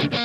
Ini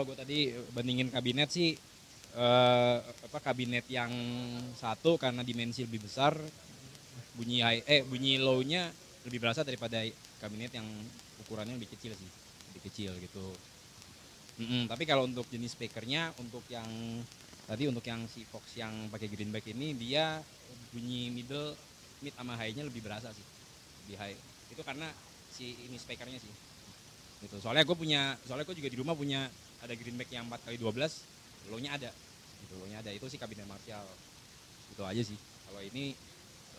Kalau gue tadi bandingin kabinet sih eh, apa kabinet yang satu karena dimensi lebih besar bunyi high eh bunyi low-nya lebih berasa daripada kabinet yang ukurannya lebih kecil sih lebih kecil gitu. Mm-mm, tapi kalau untuk jenis speakernya untuk yang tadi untuk yang si Fox yang pakai greenback ini dia bunyi middle mid sama high-nya lebih berasa sih lebih high. Itu karena si ini speakernya sih. Gitu. Soalnya gue punya soalnya gue juga di rumah punya ada greenback yang 4 kali 12 low nya ada. Gitu low nya ada. Itu sih kabinet Martial. Itu aja sih. Kalau ini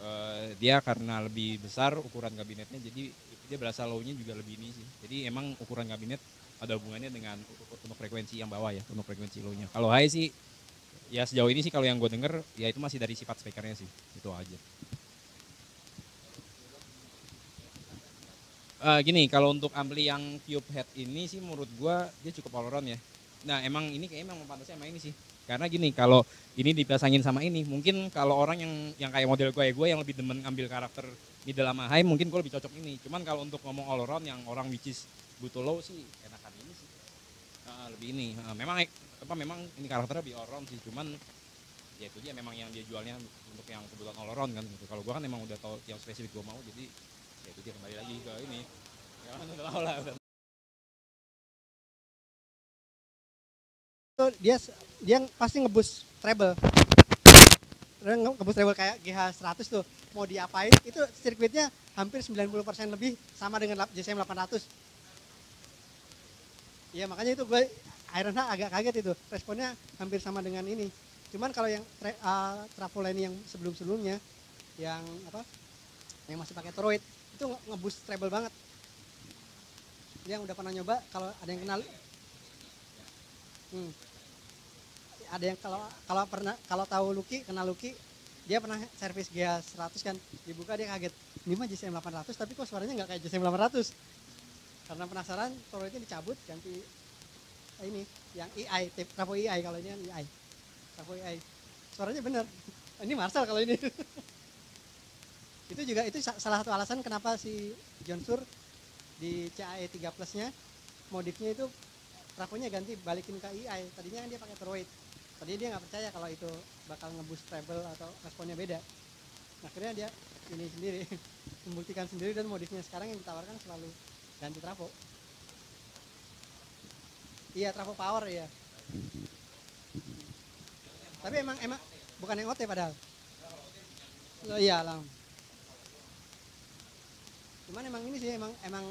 eh, dia karena lebih besar ukuran kabinetnya jadi dia berasa low nya juga lebih ini sih. Jadi emang ukuran kabinet ada hubungannya dengan untuk frekuensi yang bawah ya untuk frekuensi low nya kalau high sih ya sejauh ini sih kalau yang gue denger ya itu masih dari sifat speakernya sih. Itu aja Eh, gini, kalau untuk ampli yang cube head ini sih menurut gua dia cukup all around ya. Nah, emang ini kayaknya emang pantasnya sama ini sih. Karena gini, kalau ini dipasangin sama ini, mungkin kalau orang yang yang kayak model gue gue yang lebih demen ngambil karakter middle sama high, mungkin gue lebih cocok ini. Cuman kalau untuk ngomong all around yang orang which is butuh low sih enakan ini sih uh, lebih ini uh, memang apa memang ini karakternya lebih all round sih cuman ya itu dia memang yang dia jualnya untuk yang kebutuhan all around kan kalau gua kan emang udah tahu yang spesifik gua mau jadi ya itu dia kembali lagi ke ini. Ya lah dia dia pasti ngebus treble. Ngebus treble kayak GH 100 tuh. Mau diapain itu sirkuitnya hampir 90% lebih sama dengan JCM 800 Iya makanya itu gue Iron Heart agak kaget itu. Responnya hampir sama dengan ini. Cuman kalau yang tra uh, Travolani yang sebelum-sebelumnya yang apa? Yang masih pakai toroid itu nge- ngebus treble banget. Yang udah pernah nyoba kalau ada yang kenal. Hmm. ada yang kalau kalau pernah kalau tahu Lucky kenal Lucky dia pernah servis GH 100 kan. Dibuka dia kaget. Ini mah JCM 800 tapi kok suaranya nggak kayak JCM 800 karena penasaran toroidnya dicabut ganti eh, ini yang EI tip Travo EI kalau ini kan EI Travo EI suaranya bener ini Marshall kalau ini itu juga itu sa- salah satu alasan kenapa si John Sur di CAE 3 plusnya modifnya itu trafonya ganti balikin ke EI tadinya kan dia pakai toroid tadinya dia nggak percaya kalau itu bakal ngeboost treble atau responnya beda. Nah, akhirnya dia ini sendiri membuktikan sendiri dan modifnya. Sekarang yang ditawarkan selalu ganti trafo. Iya trafo power ya tapi emang emang bukan yang OT padahal. Oh, iya lang cuman emang ini sih emang emang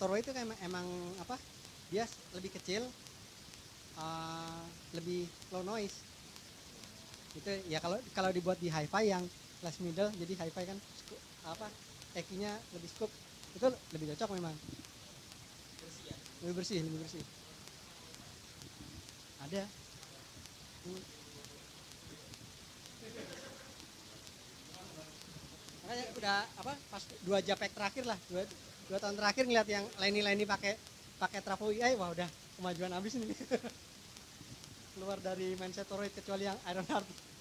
Toro itu emang, emang apa dia lebih kecil uh, lebih low noise. Itu ya kalau kalau dibuat di hi-fi yang last middle jadi hi-fi kan scoop- apa ekinya lebih scoop itu lebih cocok memang. Lebih bersih lebih bersih. Ada. Makanya udah apa pas dua japek terakhir lah dua, dua tahun terakhir ngeliat yang laini-laini pakai pakai trafo EI wah udah kemajuan abis ini. Keluar dari mindset kecuali yang Iron Heart